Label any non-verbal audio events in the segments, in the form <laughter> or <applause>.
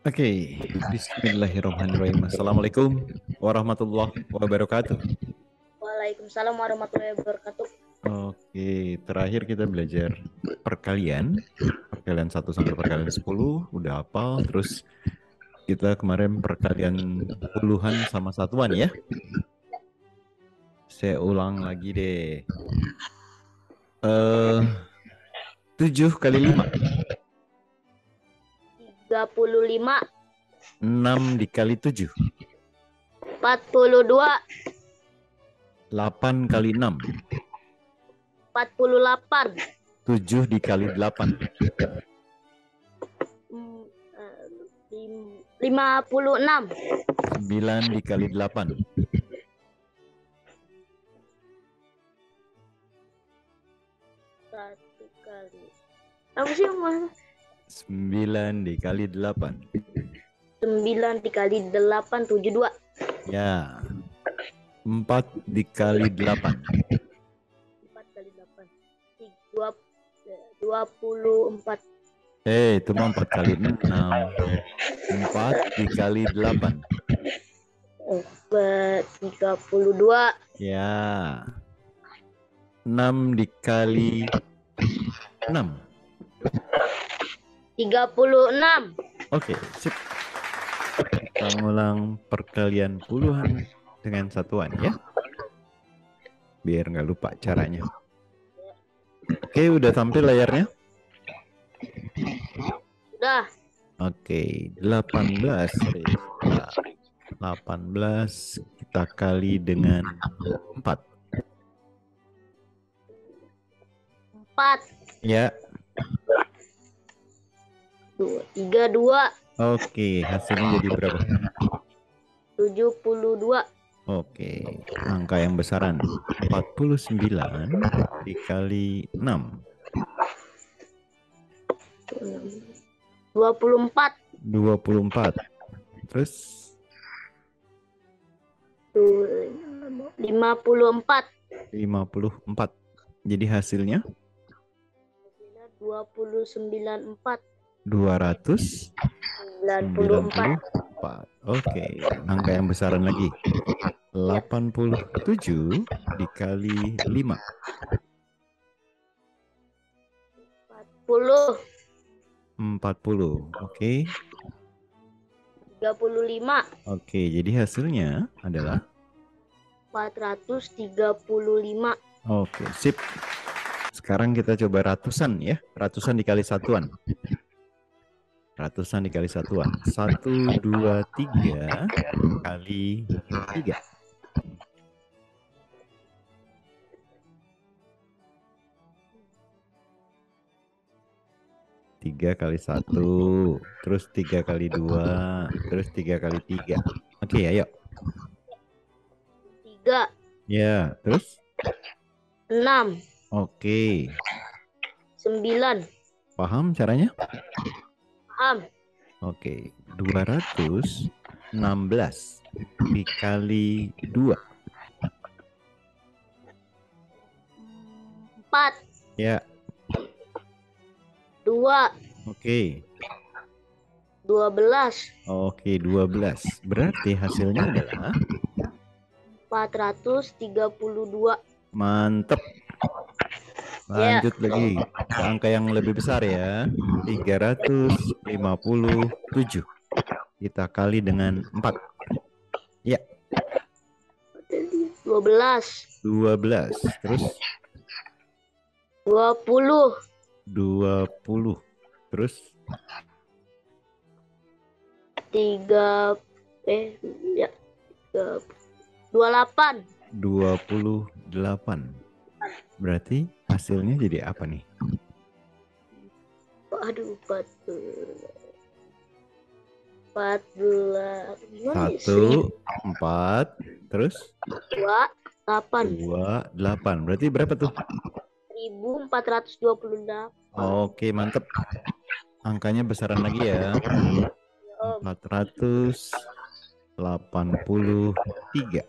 Oke, Bismillahirrahmanirrahim. Assalamualaikum warahmatullahi wabarakatuh. Waalaikumsalam warahmatullahi wabarakatuh. Oke, terakhir kita belajar perkalian, perkalian 1 sampai perkalian 10, udah hafal. Terus kita kemarin perkalian puluhan sama satuan ya. Saya ulang lagi deh. Eh, 7 kali 5. 35, 6 dikali 7. 42, 8 kali 6. 48, 7 dikali 8. mm, eh, lim- 56, 9 dikali 8. satu kali. Apa sih mas? 9 dikali 8. 9 dikali 8, 72. Ya. 4 dikali 8. 4 kali 8. 2, 24. Eh, itu mah 4 kali 6. 4 dikali 8. Oh, be- 32. Ya. 6 dikali 6. 36. Oke, sip. Kita ngulang perkalian puluhan dengan satuan ya. Biar nggak lupa caranya. Oke, udah tampil layarnya? Sudah. Oke, 18. Rizka. 18 kita kali dengan 4. 4. Ya, 2, 32. oke. Hasilnya jadi berapa? 72. Oke, angka yang besaran 49 dikali 6. 24. 24. Terus 54. 54. Jadi hasilnya 29 4 294. 94 Oke, angka yang besaran lagi. 87 dikali 5. 40 40. Oke. 35 Oke, jadi hasilnya adalah 435 Oke, sip. Sekarang kita coba ratusan ya. Ratusan dikali satuan. Ratusan dikali satuan. Satu, dua, tiga kali tiga. Tiga kali satu, terus tiga kali dua, terus tiga kali tiga. Oke, ayo. 3 Ya, terus? 6 Oke, 9 paham caranya? Paham Oke, 216 dikali 2. 4 Ya, 2 oke. 12 Oke, 12. Berarti hasilnya adalah 432 mantep. Ya. Lanjut lagi ke angka yang lebih besar ya. 357. Kita kali dengan 4. 12 12. Terus 20 20. Terus 3 eh ya 28 28. Berarti hasilnya jadi apa nih? Aduh, 14 14 Gimana sih? Satu, empat, terus Dua, 8 dua, delapan. Berarti berapa tuh? 1428 Oke, mantep. Angkanya besaran lagi ya. Om. 483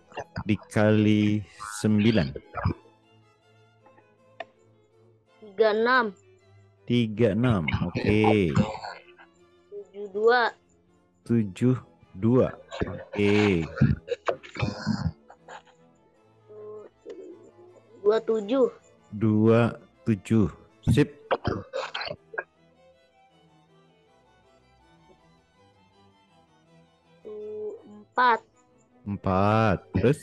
dikali 9 tiga enam. Tiga enam <laughs> oke. Tujuh dua. Tujuh dua oke. Dua tujuh. Dua tujuh sip. Empat. Empat terus?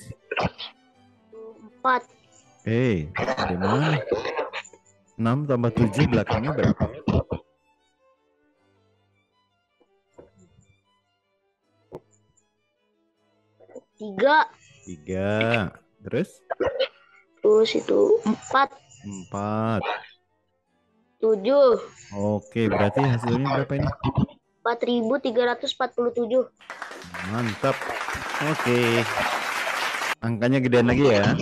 Empat. Eh hey, gimana 6 tambah 7 belakangnya berapa? Tiga. Tiga. Terus? Terus itu empat. Empat. Tujuh. Oke, berarti hasilnya berapa ini? 4347. Mantap. Oke. Angkanya gedean lagi ya.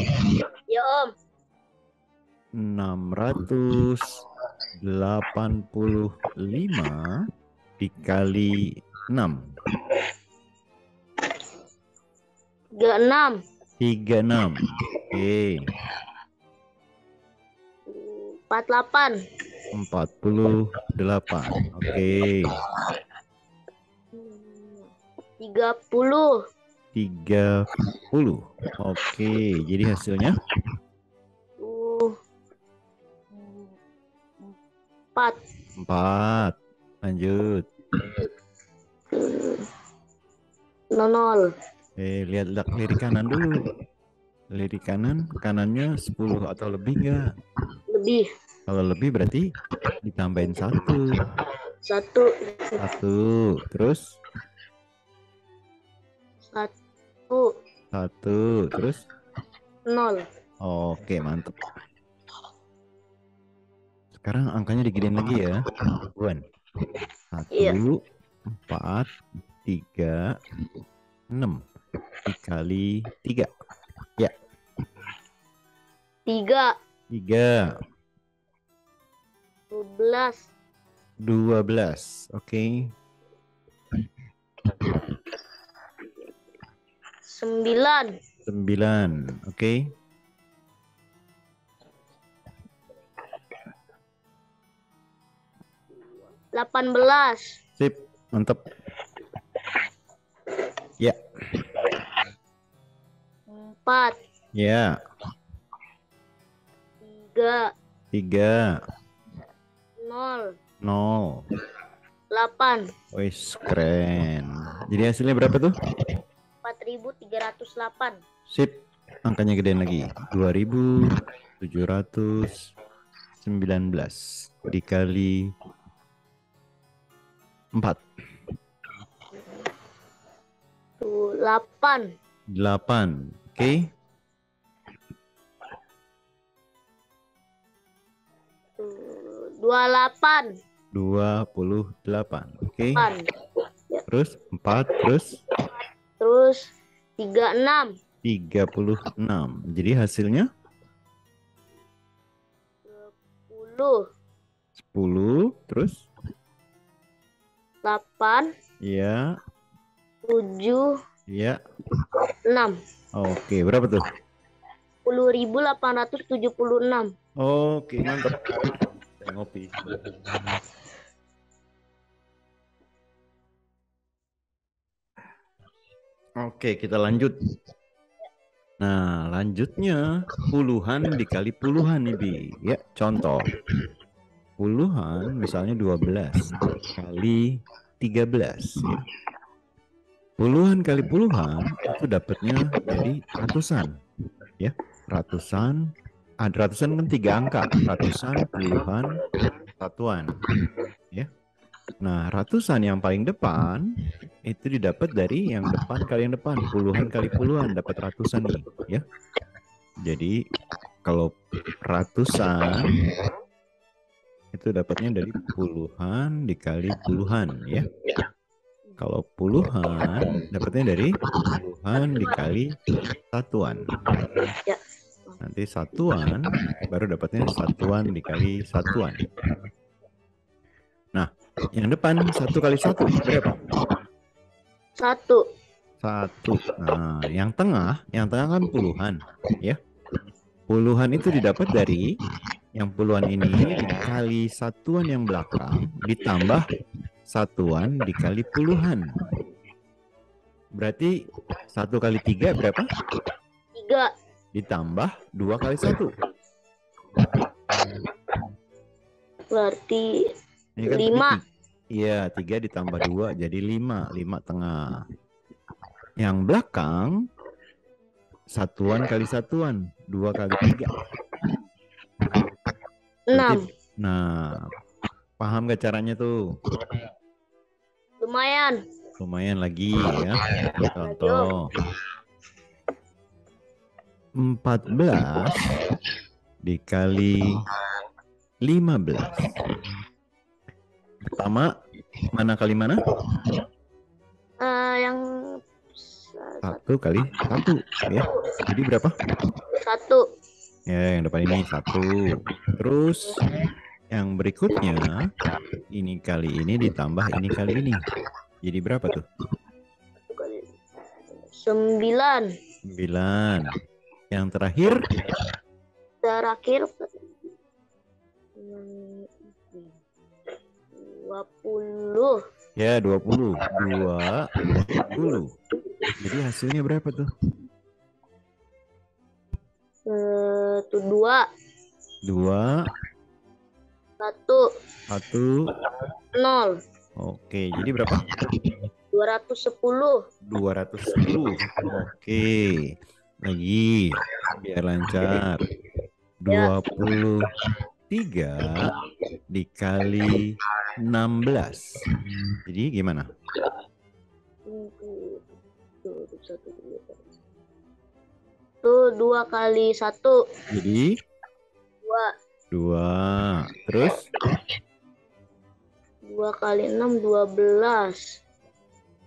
Ya om. 685 dikali 6. Tiga enam. 36. Oke. Empat delapan. 48. Oke. Tiga puluh. 30. Oke, jadi hasilnya Empat. 4. Lanjut. Nol. Eh, lihat lihat lirik kanan dulu. Lirik kanan, kanannya 10 atau lebih enggak? Lebih. Kalau lebih berarti ditambahin satu. Satu. Satu. Terus Satu. satu. Terus Nol. Oke, mantap. Sekarang angkanya digedein lagi ya. Buan. Satu, iya. empat, tiga, enam. Dikali tiga. Ya. Tiga. Tiga. Dua belas. Dua belas. Oke. Sembilan. Sembilan. Oke. Okay. 18. Sip, mantap. Ya. Yeah. 4. Ya. Yeah. 3. 3. 0. 0. 8. Wis keren. Jadi hasilnya berapa tuh? 4308. Sip. Angkanya gedein lagi. 2719 dikali 4. Tuh, delapan. 8. Oke. Dua delapan. 28. Oke. Delapan. Terus 4 terus Terus tiga enam. 36. Jadi hasilnya Puluh. 10 terus Delapan. ya Tujuh. ya. Enam. Oke, berapa tuh? Sepuluh ribu delapan ratus tujuh puluh enam. Oke, mantap. Saya ngopi. Oke, kita lanjut. Nah, lanjutnya puluhan dikali puluhan nih, Bi. Ya, contoh. Puluhan misalnya 12 kali 13. ya. Puluhan kali puluhan itu dapatnya jadi ratusan. Ya, ratusan. Ada ratusan kan tiga angka. Ratusan, puluhan, satuan. Ya. Nah, ratusan yang paling depan itu didapat dari yang depan kali yang depan. Puluhan kali puluhan dapat ratusan nih, ya. Jadi kalau ratusan itu dapatnya dari puluhan dikali puluhan, ya. Kalau puluhan dapatnya dari puluhan dikali satuan. Ya. Nanti satuan baru dapatnya satuan dikali satuan. Nah, yang depan satu kali satu berapa? Satu. Satu. Nah, yang tengah, yang tengah kan puluhan, ya. Puluhan itu didapat dari yang puluhan ini dikali satuan yang belakang ditambah satuan dikali puluhan. Berarti satu kali tiga berapa? Tiga. Ditambah dua kali satu. Berarti Ini kan Lima. Iya, tiga ditambah dua jadi lima, lima tengah. Yang belakang satuan kali satuan, dua kali tiga. Enam. Nah, paham gak caranya tuh? Lumayan. Lumayan lagi ya. Contoh. 14 dikali 15. Pertama, mana kali mana? Eh, yang sa- Satu kali satu. Ya. Jadi berapa? satu. Ya, yang depan ini satu. Terus yang berikutnya ini kali ini ditambah ini kali ini. Jadi berapa tuh? Sembilan. 9. Yang terakhir Terakhir dua puluh. ya 20. 20. Jadi hasilnya berapa tuh? Eh, tuh dua. 2 Satu. 1 Nol. Oke, jadi berapa? Dua ratus sepuluh. 210. Oke. Lagi biar lancar. 23 dikali 16. Jadi gimana? Tuh dua kali satu. Jadi Dua. 2. Terus Dua kali enam. Dua belas.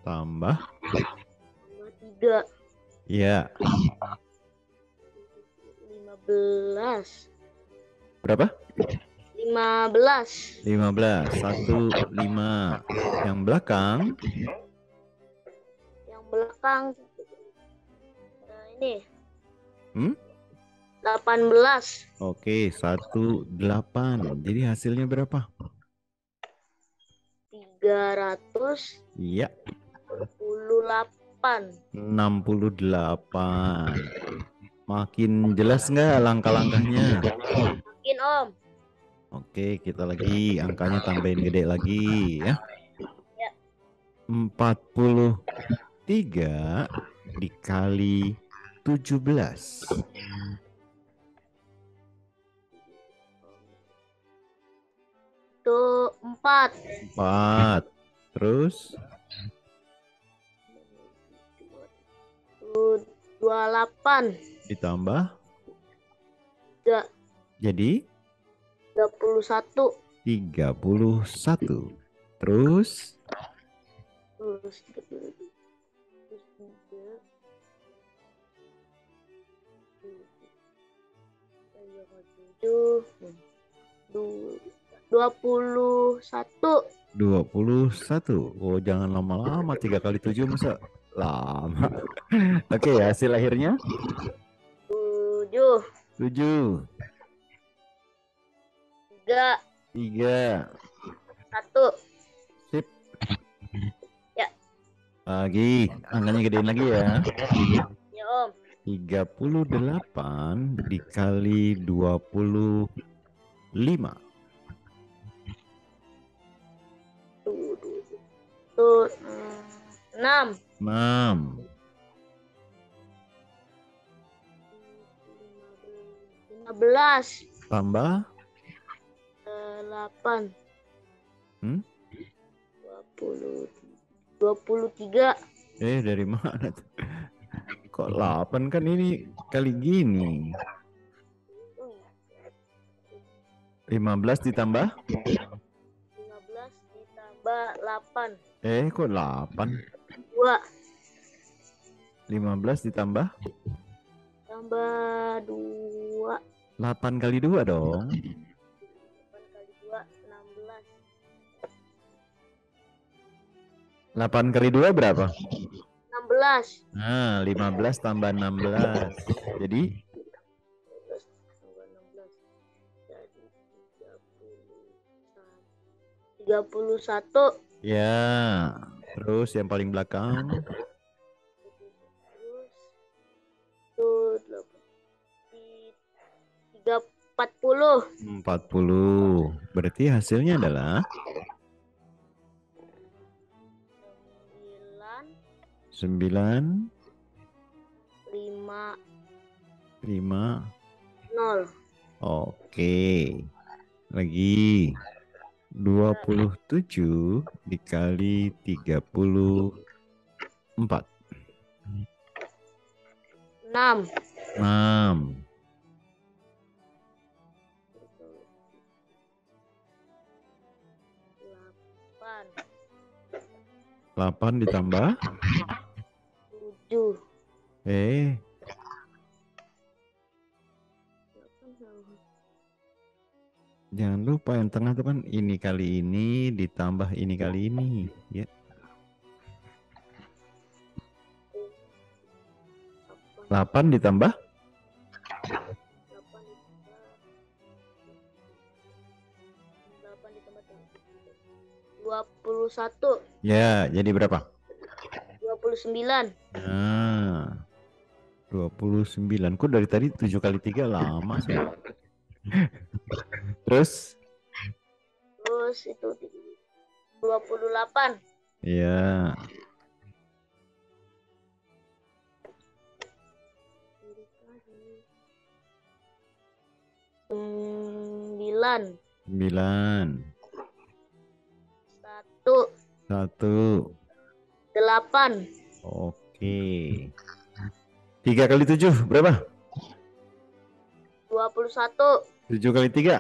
tambah Tambah tiga. ya Lima belas. berapa? Lima belas. 15. 1 5. Yang belakang Yang belakang. Nah, ini. Hmm? Delapan belas. Oke, 1 8. Jadi hasilnya berapa? Tiga ratus Iya, puluh delapan. 68. Makin jelas nggak langkah-langkahnya? Makin om. Oke, kita lagi angkanya tambahin gede lagi ya. Ya. 43 dikali 17. Tuh empat. 4. Terus dua delapan. ditambah Tiga. jadi Tiga puluh satu. 31. Terus Terus terus Tujuh. Du- Dua puluh satu. 21. Oh, jangan lama-lama. 3 kali 7 masa lama. <laughs> Oke, hasil akhirnya Tujuh. 7. Tiga. 3. Satu. Sip. Ya. Lagi, angkanya gedein lagi ya. Ya om. 38 dikali 25. Tuh, tuh, tuh. Hmm, enam. 6. Lima belas. Tambah Delapan. Hmm? Dua puluh. Dua puluh tiga. eh dari mana tuh? Kok 8 kan ini kali gini. 15 ditambah? Lima belas ditambah delapan. Eh kok 8? Dua. 15 ditambah? Tambah dua. 8 kali 2 dong. Delapan kali dua. Enam belas. 8 kali 2 berapa? nah Nah, 15 tambah 16. Jadi? 31. Ya, terus yang paling belakang. Tiga empat puluh. Empat puluh. Berarti hasilnya adalah 9 9 5 5 0 Oke. Lagi. 27 dikali 34. 6 6. 8 8 ditambah 7 eh. Jangan lupa yang tengah itu kan ini kali ini ditambah ini kali ini ya. 8 ditambah? 21 ya jadi berapa? 29 Nah, 29. Kok dari tadi 7 kali 3 lama sih? <laughs> Terus? terus itu 28 Ya, sembilan 9. satu 1. Delapan Oke. 3 kali 7 berapa? dua puluh satu 7 kali 3.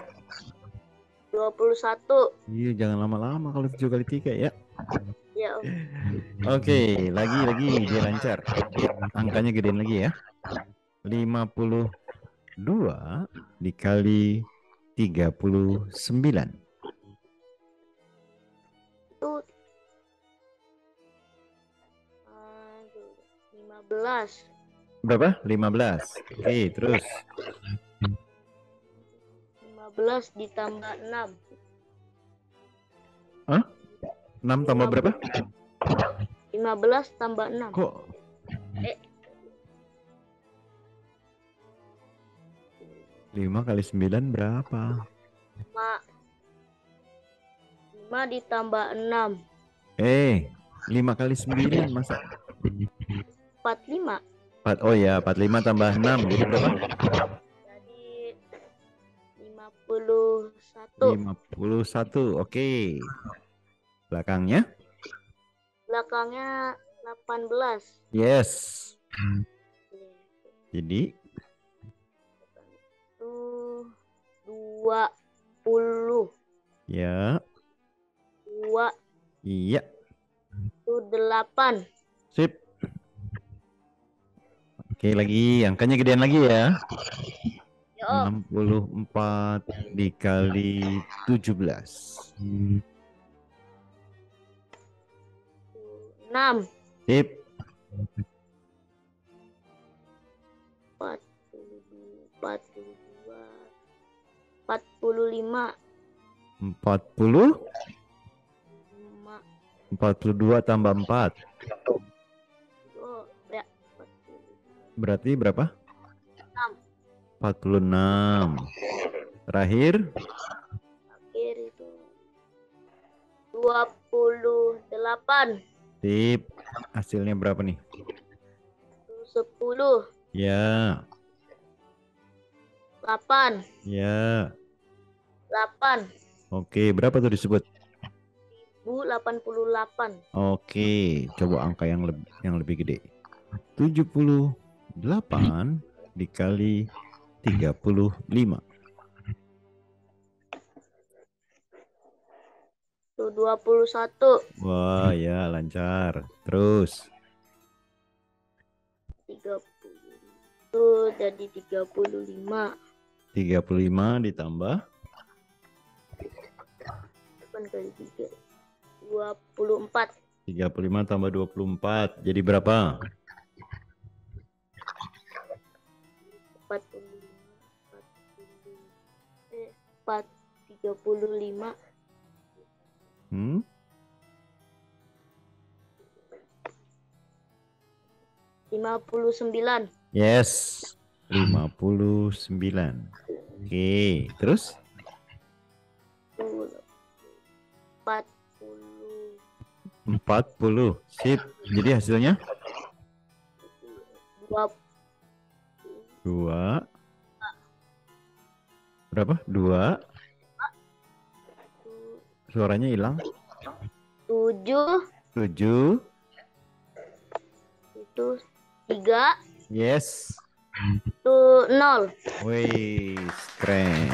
dua puluh satu Iya, jangan lama-lama kalau 7 kali 3 ya. ya. Oke, lagi lagi dia lancar. Angkanya gedein lagi ya. 52 dikali 39. 15. Berapa? 15. Oke, okay, terus. 15 ditambah 6. Hah? 6 tambah 15. berapa? 15 tambah 6. Kok? Eh. 5 kali 9 berapa? 5. 5 ditambah 6. Eh, 5 kali 9 masa? Empat lima 4, oh ya, 45 tambah 6 jadi berapa? jadi lima puluh satu 51. Oke. Belakangnya? belakangnya delapan belas Yes. Jadi dua puluh ya, dua iya. itu delapan Sip. Oke, lagi angkanya gedean lagi ya. Om. 64 dikali 17. enam Sip. empat puluh empat puluh dua empat puluh lima 40 lima 42 tambah 4 berarti berapa? enam 46. Terakhir akhir itu dua puluh delapan Sip. Hasilnya berapa nih? sepuluh Ya, delapan ya. delapan Oke, berapa tuh disebut? bu delapan puluh delapan Oke, coba angka yang lebih yang lebih gede. 78 dikali 35. itu dua puluh satu Wah, ya lancar. Terus tiga puluh itu jadi tiga puluh lima 35 ditambah delapan kali tiga dua puluh empat 35 tambah 24. Jadi berapa? 45 eh 435 hmm lima puluh sembilan. Yes, lima puluh sembilan. Oke, terus? Empat puluh. Empat puluh, sip. Jadi hasilnya? Dua 2 Berapa? 2 Suaranya hilang. tujuh 7 itu tiga Yes. itu nol Wih, keren.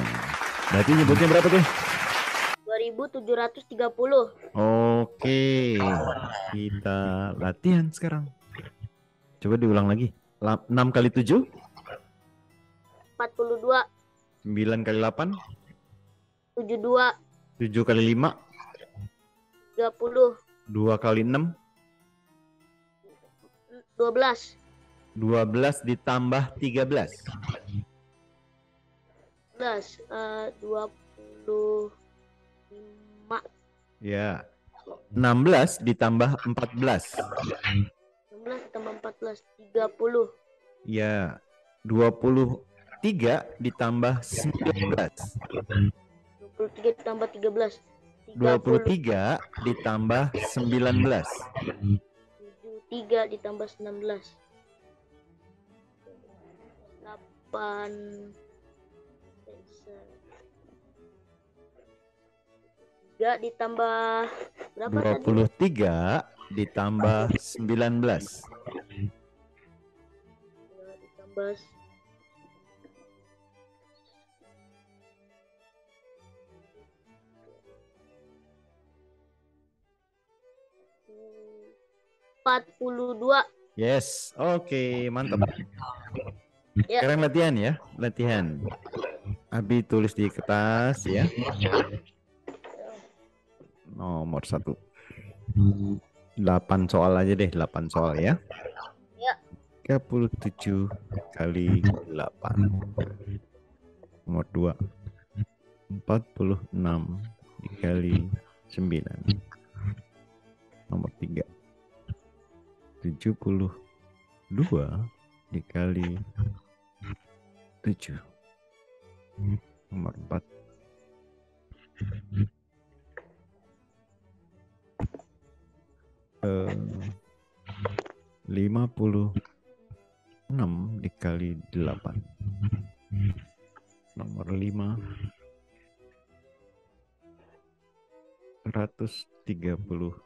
Berarti nyebutnya berapa tuh? 2730 Oke. Kita latihan sekarang. Coba diulang lagi. La- 6 kali 7, 42 9 kali 8, 72 7 kali 5, 30 2 kali 6, 12 12 ditambah 13. 11 eh, 25 Ya. 16 ditambah 14. 16 tambah 14 30 Ya. 23 ditambah 19. 23 tambah 13 30 23 ditambah 19. 3 ditambah 19 8 3 ditambah berapa tadi? 23 ditambah 19. 3 ditambah empat puluh dua Yes, oke, mantap. Ya. Sekarang latihan ya, latihan. Abi tulis di kertas ya. Nomor satu. 8 soal aja deh, 8 soal ya. Ya. 37 kali 8. Nomor 2. 46 dikali 9. Nomor 3. 72 dikali 7. Nomor 4. Eh, 56 dikali 8. Nomor 5. 134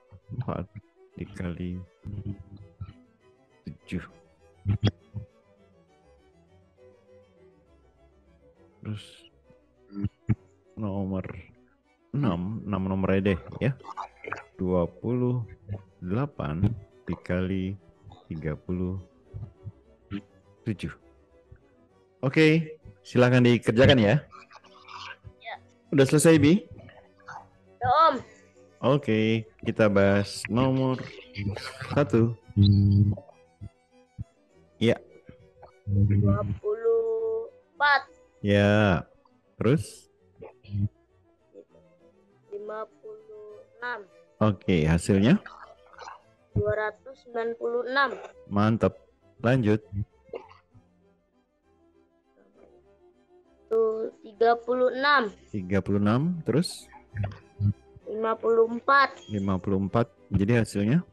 dikali 7. Terus nomor 6, 6 nomor aja deh ya. 28 dikali 37. Oke, silakan dikerjakan ya. Ya. Udah selesai, Bi? Ya, Om Oke, kita bahas nomor satu. Ya, 24 ya. Terus? 56 Oke, hasilnya 296 mantap. Lanjut. tuh 36 36, terus 54 54. Jadi hasilnya?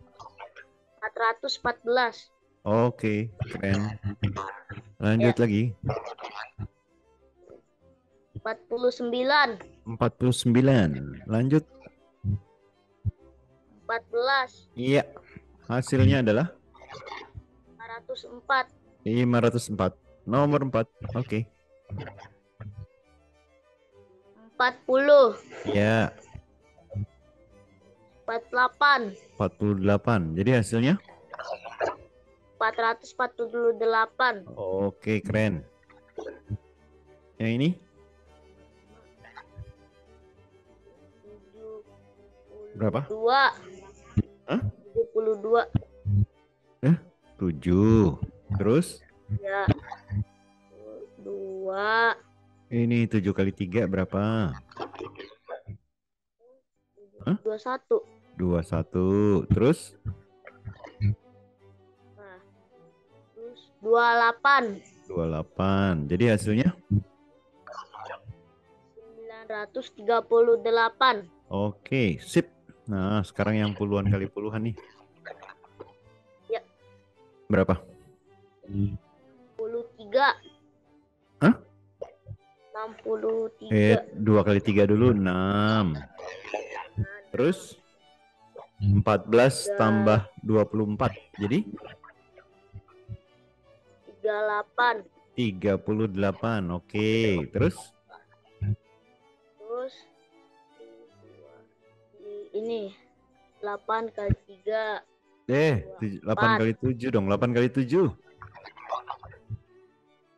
414 Oke, keren. Lanjut lagi. 49 49. Lanjut. 14 Iya. Hasilnya adalah 504 504. Nomor 4. Oke. 40 Ya, 48 48. Jadi hasilnya? 448 Oke, keren. Yang ini? 72 Berapa? Hah? 72 7. Terus? ya 2 Ini 7 kali 3 berapa? Hah? 21 21. Terus? 28 28. Jadi hasilnya? 938 Oke, sip. Nah, sekarang yang puluhan kali puluhan nih. Ya. Berapa? 63. Hah? 63. Eh, dua kali tiga dulu, enam. Terus 14 Tiga. tambah 24. Jadi 38. 38. Oke, terus Terus di- ini 8 kali 3. eh Dua, tuj- 8 empat. kali 7 dong. 8 kali 7.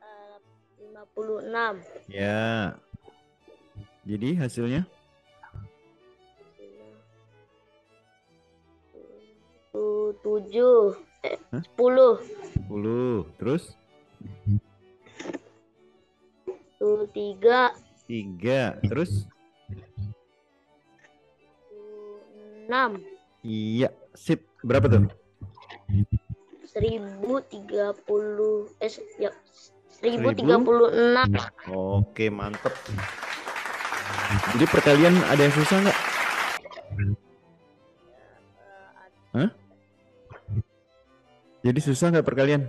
eh, 56. Ya. Jadi hasilnya Tu- tujuh eh, Hah? sepuluh 10. Terus tu tiga 3. Terus tu enam iya, sip. Berapa tuh? seribu tiga puluh eh se- ya seribu Seribu? tiga puluh enam Oke, mantep. Jadi perkalian ada yang susah nggak? Hah? Jadi susah nggak perkalian?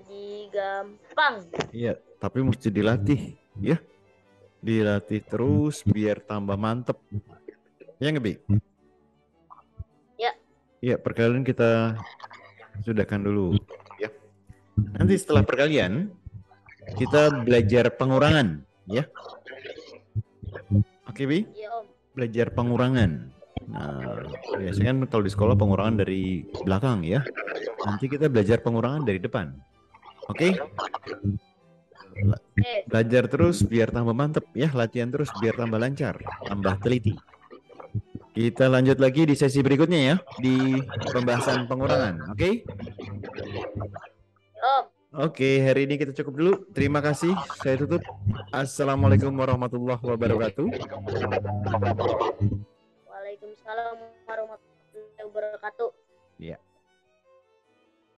jadi gampang Iya, tapi mesti dilatih, ya. Dilatih terus biar tambah mantep. Ya nggak, Bi? Ya. Iya, perkalian kita sudahkan dulu, ya. Nanti setelah perkalian, kita belajar pengurangan, ya. Oke, Bi? ya om Belajar pengurangan. Nah, biasanya kan kalau di sekolah pengurangan dari belakang, ya. Nanti kita belajar pengurangan dari depan. Oke? eh Belajar terus biar tambah mantep ya, latihan terus biar tambah lancar, tambah teliti. Kita lanjut lagi di sesi berikutnya ya, di pembahasan pengurangan, oke? om Oke, hari ini kita cukup dulu. Terima kasih, saya tutup. Assalamualaikum warahmatullahi wabarakatuh. Waalaikumsalam warahmatullahi wabarakatuh Ya.